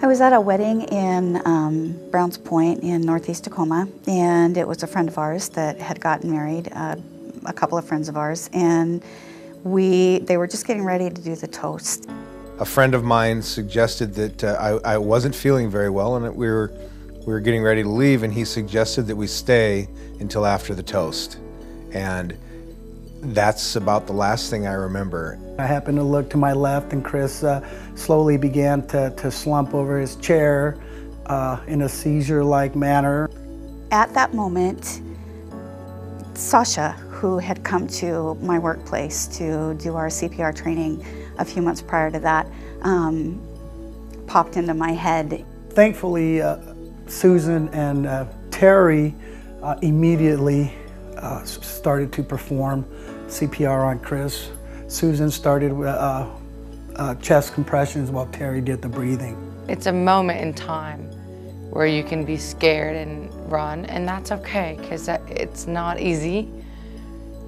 I was at a wedding in um, Browns Point in northeast Tacoma, and it was a friend of ours that had gotten married, uh, a couple of friends of ours, and we they were just getting ready to do the toast. A friend of mine suggested that uh, I, I wasn't feeling very well and that we were we were getting ready to leave, and he suggested that we stay until after the toast, and that's about the last thing I remember. I happened to look to my left, and Chris uh, slowly began to, to slump over his chair uh, in a seizure like manner. At that moment, Sasha, who had come to my workplace to do our CPR training a few months prior to that, um, popped into my head. Thankfully, uh, Susan and uh, Terri uh, immediately uh, started to perform CPR on Chris. Susan started uh, uh, chest compressions while Terri did the breathing. It's a moment in time where you can be scared and run, and that's okay because it's not easy.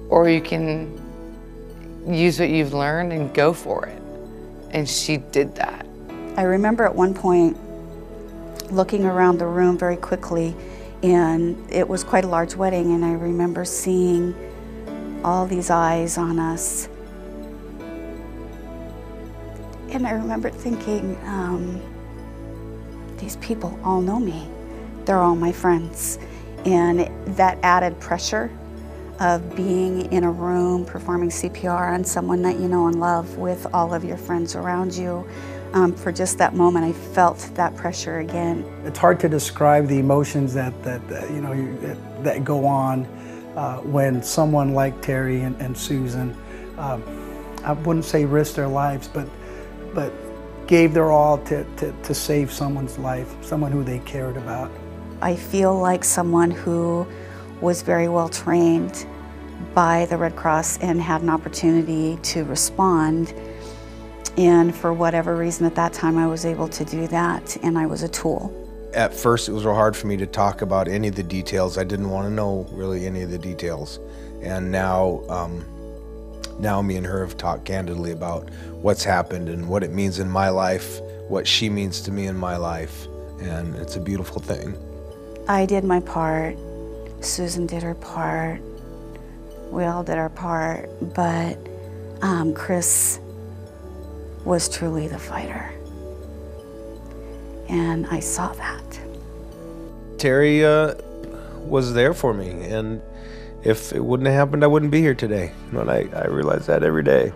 Or you can use what you've learned and go for it. And she did that. I remember at one point looking around the room very quickly, and it was quite a large wedding, and I remember seeing all these eyes on us. And I remember thinking, um, these people all know me. They're all my friends. And that added pressure of being in a room performing CPR on someone that you know and love with all of your friends around you. Um, for just that moment, I felt that pressure again. It's hard to describe the emotions that, that, that you know that, that go on uh, when someone like Terri and, and Susan, um, I wouldn't say risked their lives, but, but gave their all to, to, to save someone's life, someone who they cared about. I feel like someone who was very well trained by the Red Cross and had an opportunity to respond. And for whatever reason at that time, I was able to do that, and I was a tool. At first, it was real hard for me to talk about any of the details. I didn't want to know really any of the details. And now, um, now me and her have talked candidly about what's happened and what it means in my life, what she means to me in my life, and it's a beautiful thing. I did my part. Susan did her part. We all did our part, but um, Chris was truly the fighter and I saw that. Terri uh, was there for me, and if it wouldn't have happened, I wouldn't be here today. And I, I realize that every day.